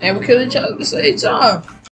And we kill each other at the same time.